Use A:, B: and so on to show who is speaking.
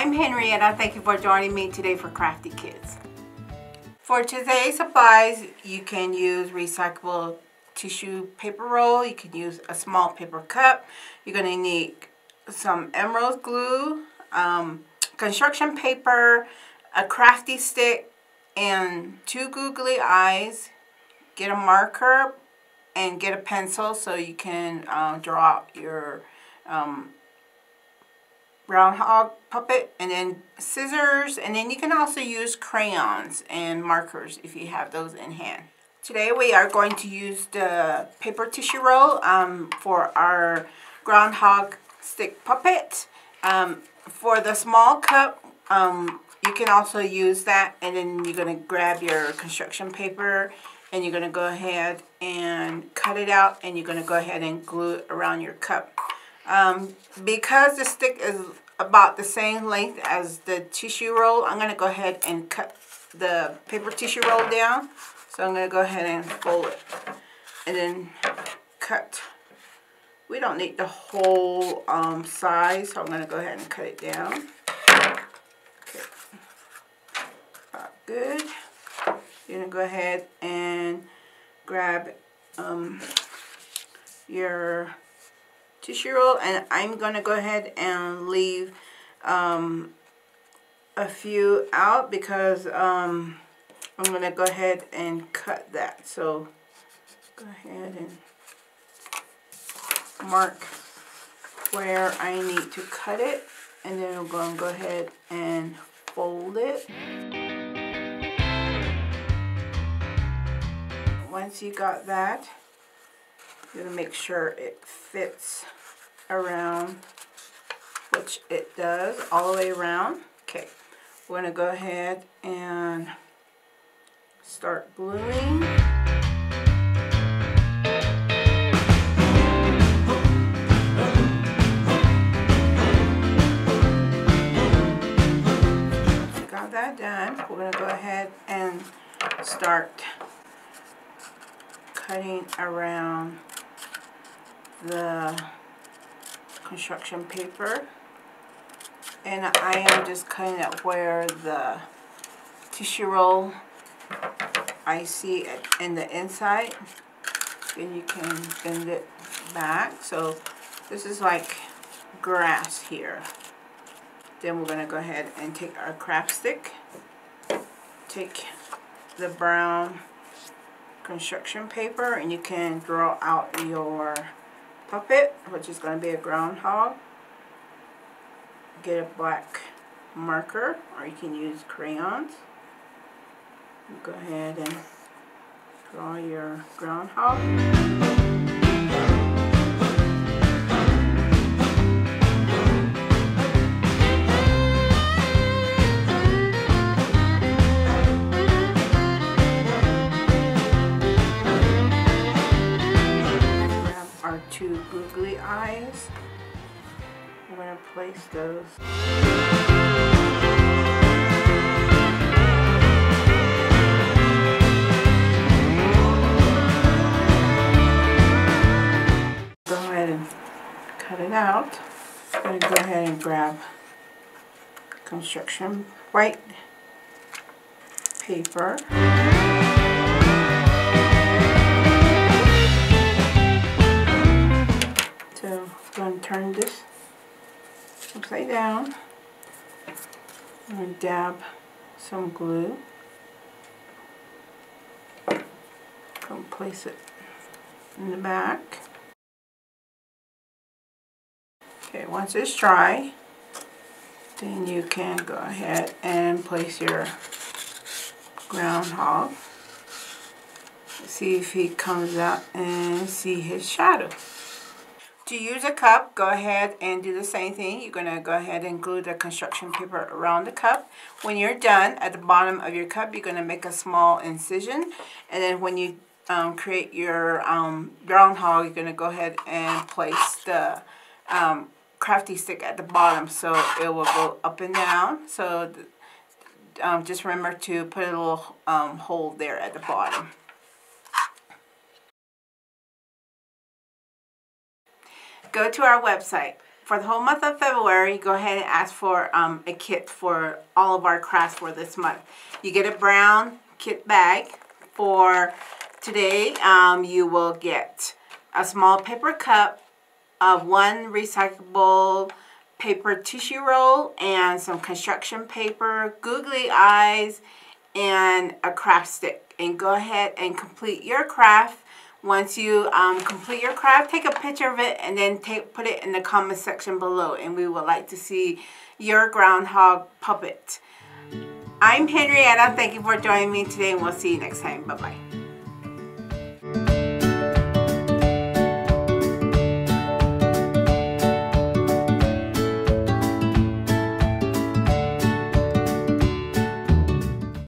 A: I'm Henrietta. Thank you for joining me today for Crafty Kids. For today's supplies, you can use recyclable tissue paper roll. You can use a small paper cup. You're going to need some Elmer's glue, um, construction paper, a crafty stick, and two googly eyes. Get a marker and get a pencil so you can uh, draw out your um, groundhog puppet and then scissors and then you can also use crayons and markers if you have those in hand. Today we are going to use the paper tissue roll um, for our groundhog stick puppet. Um, for the small cup um, you can also use that and then you're going to grab your construction paper and you're going to go ahead and cut it out and you're going to go ahead and glue it around your cup. Um, because the stick is about the same length as the tissue roll, I'm going to go ahead and cut the paper tissue roll down. So I'm going to go ahead and fold it and then cut. We don't need the whole um, size, so I'm going to go ahead and cut it down. Okay. About good. You're going to go ahead and grab um, your tissue roll and I'm to go ahead and leave um, a few out because um, I'm to go ahead and cut that. So go ahead and mark where I need to cut it and then I'm to go ahead and fold it. once you got that, to make sure it fits around, which it does all the way around. Okay, we're to go ahead and start gluing. Got that done. We're going to go ahead and start cutting around the construction paper. And I am just cutting it where the tissue roll I see in the inside. And you can bend it back. So this is like grass here. Then we're going to go ahead and take our craft stick. Take the brown construction paper and you can draw out your puppet which is going to be a groundhog. Get a black marker or you can use crayons. Go ahead and draw your groundhog two googly eyes. I'm going to place those. Go ahead and cut it out. I'm going to go ahead and grab construction white paper. Turn this upside down. I'm going to dab some glue. Go place it in the back. Okay, once it's dry, then you can go ahead and place your groundhog. See if he comes out and see his shadow. To use a cup, go ahead and do the same thing. You're going to go ahead and glue the construction paper around the cup. When you're done, at the bottom of your cup, you're going to make a small incision. And then when you um, create your um, groundhog, you're going to go ahead and place the um, crafty stick at the bottom so it will go up and down. So um, just remember to put a little um, hole there at the bottom. Go to our website for the whole month of February, go ahead and ask for um, a kit for all of our crafts for this month. You get a brown kit bag for today. Um, you will get a small paper cup of one recyclable paper tissue roll and some construction paper, googly eyes, and a craft stick. And go ahead and complete your craft once you um, complete your craft, take a picture of it and then take put it in the comment section below. And we would like to see your groundhog puppet. I'm Henrietta. Thank you for joining me today and we'll see you next time. Bye-bye.